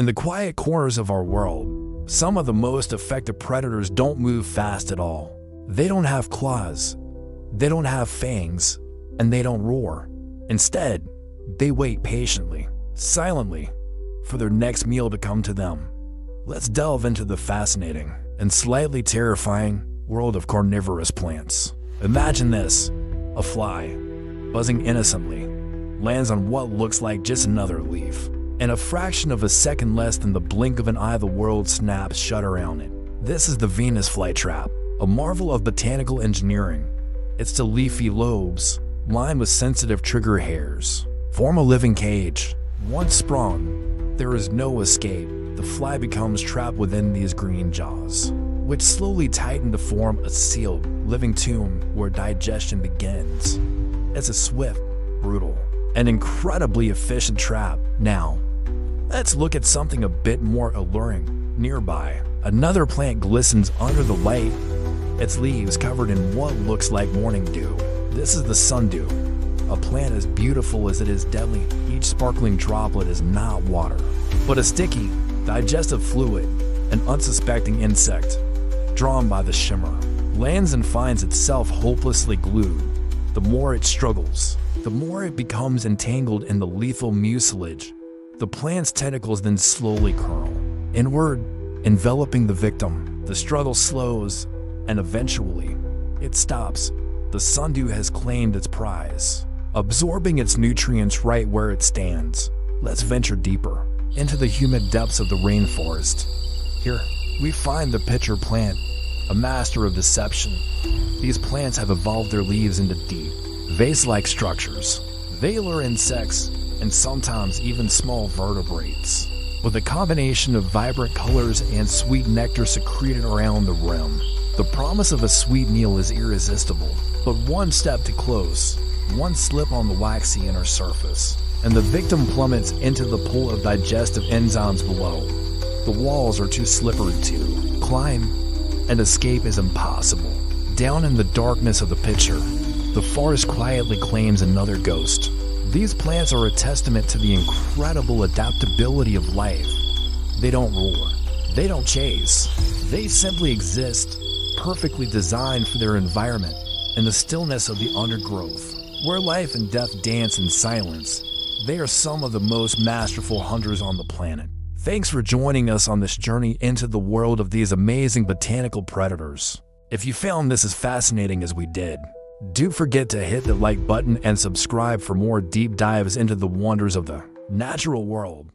In the quiet corners of our world, some of the most effective predators don't move fast at all. They don't have claws, they don't have fangs, and they don't roar. Instead, they wait patiently, silently, for their next meal to come to them. Let's delve into the fascinating and slightly terrifying world of carnivorous plants. Imagine this a fly, buzzing innocently, lands on what looks like just another leaf. In a fraction of a second less than the blink of an eye, the world snaps shut around it. This is the Venus flytrap, a marvel of botanical engineering. Its the leafy lobes, lined with sensitive trigger hairs, form a living cage. Once sprung, there is no escape. The fly becomes trapped within these green jaws, which slowly tighten to form a sealed, living tomb where digestion begins. It's a swift, brutal, and incredibly efficient trap. Now, let's look at something a bit more alluring. Nearby, another plant glistens under the light, its leaves covered in what looks like morning dew. This is the sundew, a plant as beautiful as it is deadly. Each sparkling droplet is not water, but a sticky, digestive fluid, an unsuspecting insect, drawn by the shimmer, lands and finds itself hopelessly glued. The more it struggles, the more it becomes entangled in the lethal mucilage. The plant's tentacles then slowly curl inward, enveloping the victim. The struggle slows, and eventually, it stops. The sundew has claimed its prize, absorbing its nutrients right where it stands. Let's venture deeper into the humid depths of the rainforest. Here, we find the pitcher plant, a master of deception. These plants have evolved their leaves into deep, vase-like structures. They lure insects and sometimes even small vertebrates. With a combination of vibrant colors and sweet nectar secreted around the rim, the promise of a sweet meal is irresistible. But one step too close, one slip on the waxy inner surface, and the victim plummets into the pool of digestive enzymes below. The walls are too slippery to climb, and escape is impossible. Down in the darkness of the pitcher, the forest quietly claims another ghost. These plants are a testament to the incredible adaptability of life. They don't roar, they don't chase, they simply exist, perfectly designed for their environment in the stillness of the undergrowth. Where life and death dance in silence, they are some of the most masterful hunters on the planet. Thanks for joining us on this journey into the world of these amazing botanical predators. If you found this as fascinating as we did, do forget to hit the like button and subscribe for more deep dives into the wonders of the natural world.